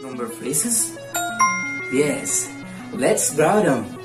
Number phrases? Yes, let's draw them.